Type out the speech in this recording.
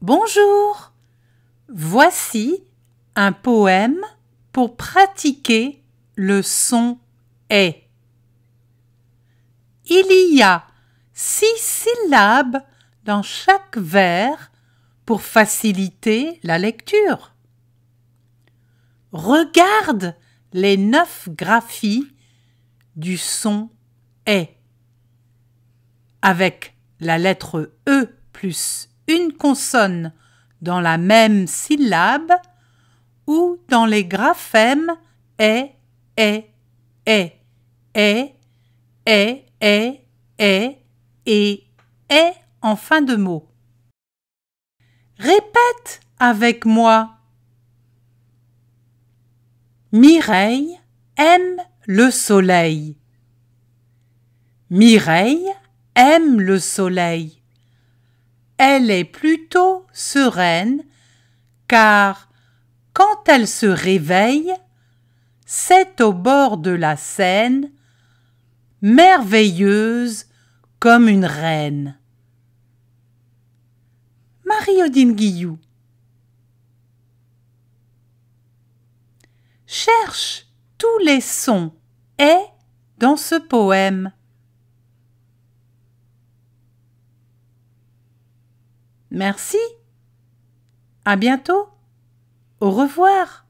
Bonjour. Voici un poème pour pratiquer le son est. Il y a six syllabes dans chaque vers pour faciliter la lecture. Regarde les neuf graphies du son est. Avec la lettre E plus une consonne dans la même syllabe ou dans les graphèmes est, est, est, est, est, est, est et est en fin de mot. Répète avec moi. Mireille aime le soleil. Mireille aime le soleil. Elle est plutôt sereine car quand elle se réveille, c'est au bord de la Seine, merveilleuse comme une reine. Marie-Odine Guillou Cherche tous les sons et dans ce poème. Merci. À bientôt. Au revoir.